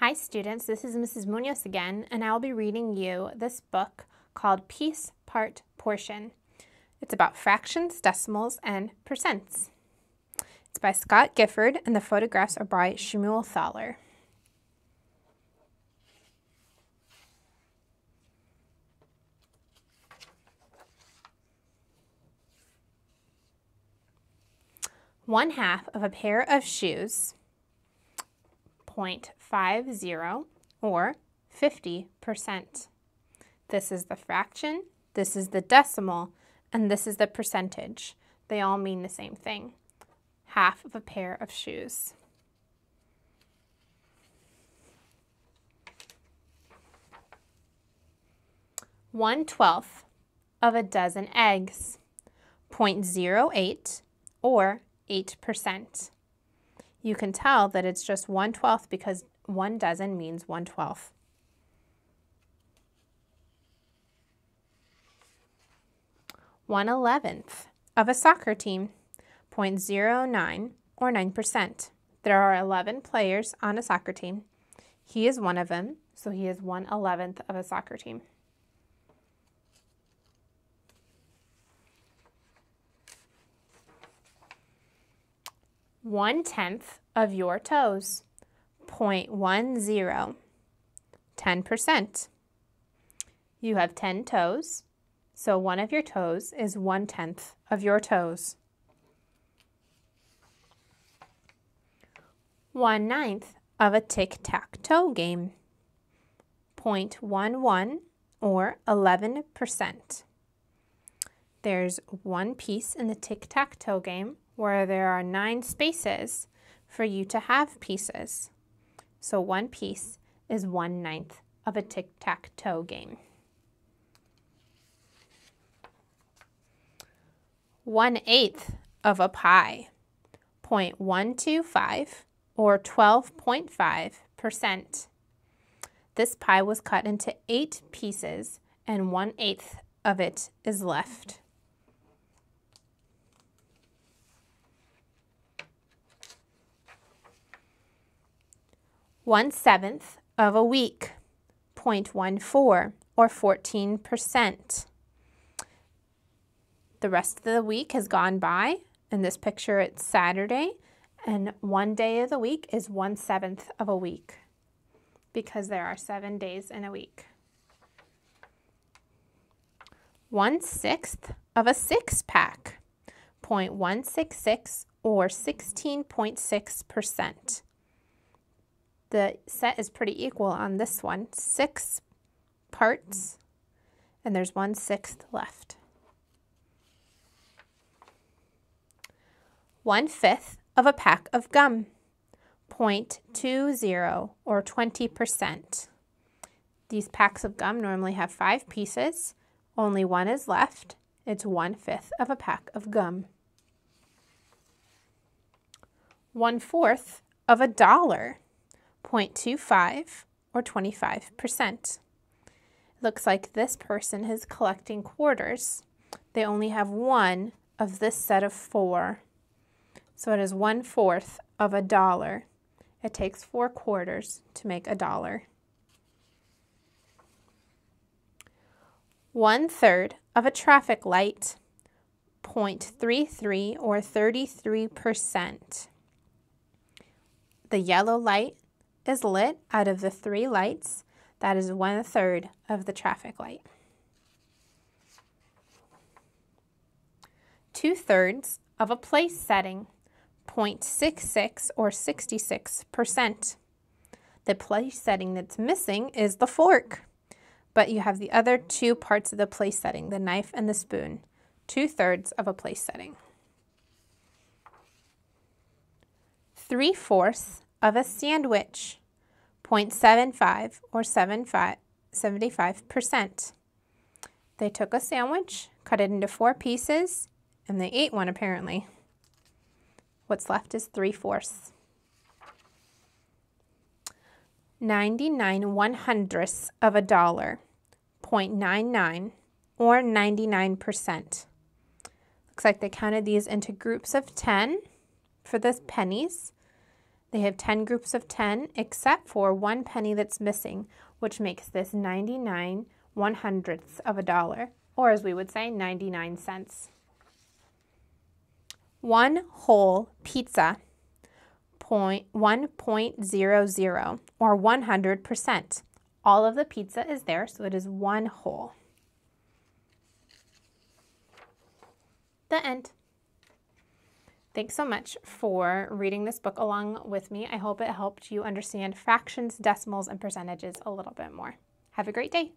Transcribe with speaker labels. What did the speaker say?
Speaker 1: Hi students, this is Mrs. Munoz again, and I'll be reading you this book called Piece, Part, Portion. It's about fractions, decimals, and percents. It's by Scott Gifford, and the photographs are by Shmuel Thaler. One half of a pair of shoes 0.50 or 50%. This is the fraction, this is the decimal, and this is the percentage. They all mean the same thing. Half of a pair of shoes. One twelfth of a dozen eggs, 0.08 or 8%. You can tell that it's just 1 12th because one dozen means 1 12th. One eleventh of a soccer team, 0.09 or 9%. There are 11 players on a soccer team. He is one of them, so he is 1 11th of a soccer team. One tenth of your toes, 0.10, 10%. You have 10 toes, so one of your toes is one tenth of your toes. One ninth of a tic-tac-toe game, 0.11 or 11%. There's one piece in the tic-tac-toe game where there are nine spaces for you to have pieces. So one piece is one ninth of a tic-tac-toe game. One eighth of a pie, 0.125 or 12.5%. This pie was cut into eight pieces and one eighth of it is left. One seventh of a week, 0.14 or 14%. The rest of the week has gone by. In this picture, it's Saturday, and one day of the week is one seventh of a week because there are seven days in a week. One sixth of a six pack, 0.166 or 16.6%. The set is pretty equal on this one. Six parts, and there's one sixth left. One fifth of a pack of gum, 0.20 or 20%. These packs of gum normally have five pieces. Only one is left. It's one fifth of a pack of gum. One fourth of a dollar, 0.25 or 25%. Looks like this person is collecting quarters. They only have one of this set of four. So it is one fourth of a dollar. It takes four quarters to make a dollar. One third of a traffic light, 0.33 or 33%. The yellow light is lit out of the three lights, that is one third of the traffic light. Two thirds of a place setting, 0.66 or 66%. The place setting that's missing is the fork, but you have the other two parts of the place setting, the knife and the spoon, two thirds of a place setting. Three fourths of a sandwich, 0.75 or 75%. They took a sandwich, cut it into four pieces, and they ate one apparently. What's left is 3 fourths. 99 one hundredths of a dollar, 0.99 or 99%. Looks like they counted these into groups of 10 for the pennies They have 10 groups of 10, except for one penny that's missing, which makes this 99 one hundredths of a dollar, or as we would say, 99 cents. One whole pizza, point, 1.00, or 100%. All of the pizza is there, so it is one whole. The end. Thanks so much for reading this book along with me. I hope it helped you understand fractions, decimals, and percentages a little bit more. Have a great day.